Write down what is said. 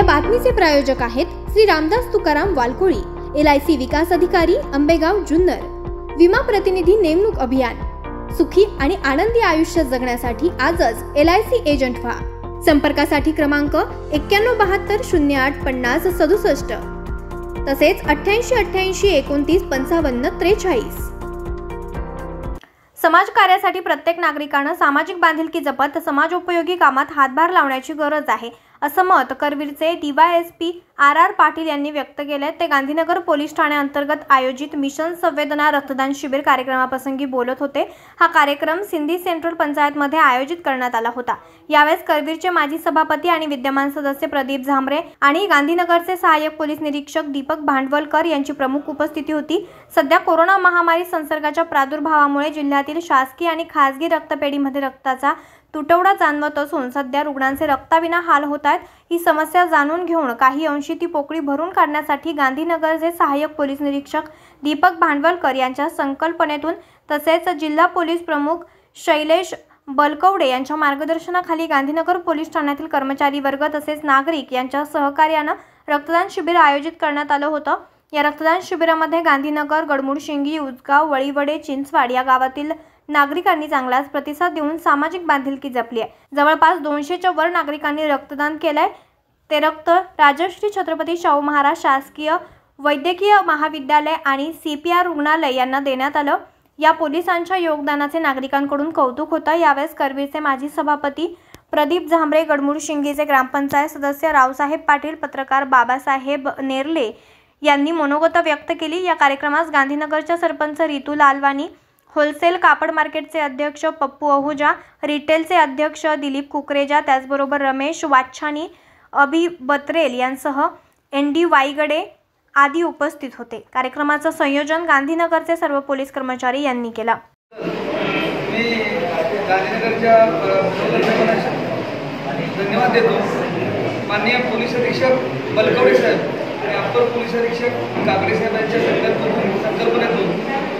या बातमीचे प्रायोजक आहेत Shri Ramdas Tukaram Walkoli L I C विकास अधिकारी आंबेगाव जुन्नर. विमा प्रतिनिधी नेमणूक अभियान. सुखी आणि आनंदी आयुष्य जगण्यासाठी आजच एल आय सी एजंट व्हा. संपर्कासाठी क्रमांक एक्क्याण्णव बहात्तर शून्य आठ पन्नास सदुसष्ट. तसेच अठ्ठ्याऐंशी अठ्ठ्याऐंशी एकोणतीस पंचावन्न त्रेचाळीस. समाजकार्यासाठी प्रत्येक नागरिकानं सामाजिक बांधिलकी जपत समाजोपयोगी कामात हातभार लावण्याची गरज आहे. असं मत करवीरचे डीवायएसपी आर आर पाटील यांनी व्यक्त केले ते गांधीनगर पोलीस ठाण्याअंतर्गत आयोजित मिशन संवेदना रक्तदान शिबिर कार्यक्रमाप्रसंगी बोलत होते. हा कार्यक्रम सिंधी सेंट्रल पंचायतमध्ये आयोजित करण्यात आला होता. यावेळेस करवीरचे माजी सभापती आणि विद्यमान सदस्य प्रदीप झांबरे आणि गांधीनगरचे सहाय्यक पोलीस निरीक्षक दीपक भांडवलकर यांची प्रमुख उपस्थिती होती. सध्या कोरोना महामारी संसर्गाच्या प्रादुर्भावामुळे जिल्ह्यातील शासकीय आणि खासगी रक्तपेढीमध्ये रक्ताचा तुटवडा जाणवत असून सध्या रुग्णांचे रक्ताविना हाल होता आहेत ही समस्या जाणून घेऊन काही अंशी ती पोकळी भरून काढण्यासाठी गांधीनगरचे सहाय्यक पोलीस निरीक्षक दीपक भांडवलकर यांच्या संकल्पनेतून तसेच जिल्हा पोलीस प्रमुख शैलेश बलकवडे यांच्या मार्गदर्शनाखाली गांधीनगर पोलीस ठाण्यातील कर्मचारी वर्ग तसेच नागरिक यांच्या सहकार्यानं रक्तदान शिबिर आयोजित करण्यात आलं होतं. या रक्तदान शिबिरामध्ये गांधीनगर गडमुडशिंगी उजगाव वळीवडे चिंचवाड या गावातील नागरिकांनी चांगलाच प्रतिसाद देऊन सामाजिक बांधिलकी जपली आहे. जवळपास दोनशेच्या वर नागरिकांनी रक्तदान केलंय. ते रक्त राजश्री छत्रपती शाहू महाराज शासकीय वैद्यकीय महाविद्यालय आणि सी पी आर रुग्णालय यांना देण्यात आलं. या पोलिसांच्या योगदानाचे नागरिकांकडून कौतुक होतं. यावेळेस करवीरचे माजी सभापती प्रदीप झांबरे गडमुड शिंगेचे ग्रामपंचायत सदस्य रावसाहेब पाटील पत्रकार बाबासाहेब नेरले यांनी मनोगत व्यक्त केली. या कार्यक्रमास गांधीनगरच्या सरपंच रितू लालवानी होलसेल कापड मार्केटचे अध्यक्ष पप्पू अहुजा रिटेलचे अध्यक्ष दिलीप कुकरेजा त्याचबरोबर रमेश वाच्छानी अभि बत्रेल यांसह एन डी वाईगडे आदी उपस्थित होते. कार्यक्रमाचं संयोजन गांधीनगरचे सर्व पोलीस कर्मचारी यांनी केलं. धन्यवाद देतो. माननीय पोलीस अधीक्षक बलकवडे साहेब आणि अप्पर पोलीस अधीक्षक काकडे साहेब यांच्या संकल्पनेतून संकल्पनेतून